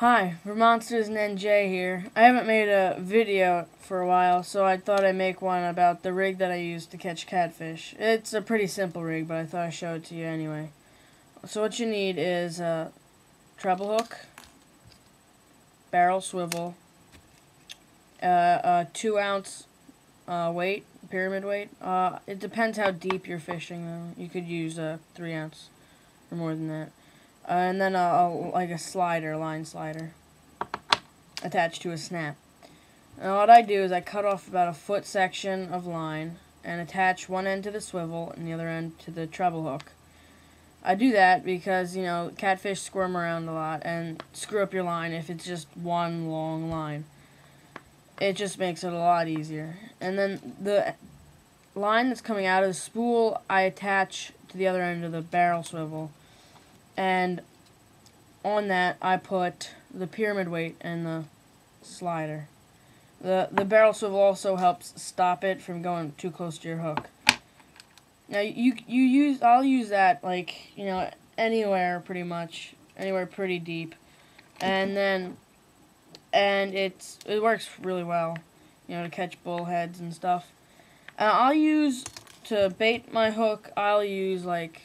Hi, Vermonsters NJ here. I haven't made a video for a while, so I thought I'd make one about the rig that I use to catch catfish. It's a pretty simple rig, but I thought I'd show it to you anyway. So what you need is a treble hook, barrel swivel, uh, a two ounce uh, weight, pyramid weight. Uh, it depends how deep you're fishing though. You could use a three ounce or more than that. Uh, and then a, a, like a slider, line slider, attached to a snap. Now what I do is I cut off about a foot section of line and attach one end to the swivel and the other end to the treble hook. I do that because, you know, catfish squirm around a lot and screw up your line if it's just one long line. It just makes it a lot easier. And then the line that's coming out of the spool, I attach to the other end of the barrel swivel and on that I put the pyramid weight and the slider. The the barrel swivel also helps stop it from going too close to your hook. Now you you use I'll use that like, you know, anywhere pretty much, anywhere pretty deep. And then and it's it works really well, you know, to catch bullheads and stuff. Uh, I'll use to bait my hook, I'll use like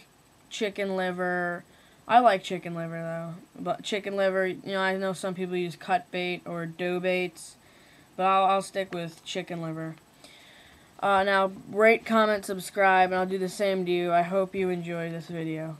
chicken liver, I like chicken liver though. But chicken liver, you know, I know some people use cut bait or dough baits, but I'll, I'll stick with chicken liver. Uh, now, rate, comment, subscribe, and I'll do the same to you. I hope you enjoy this video.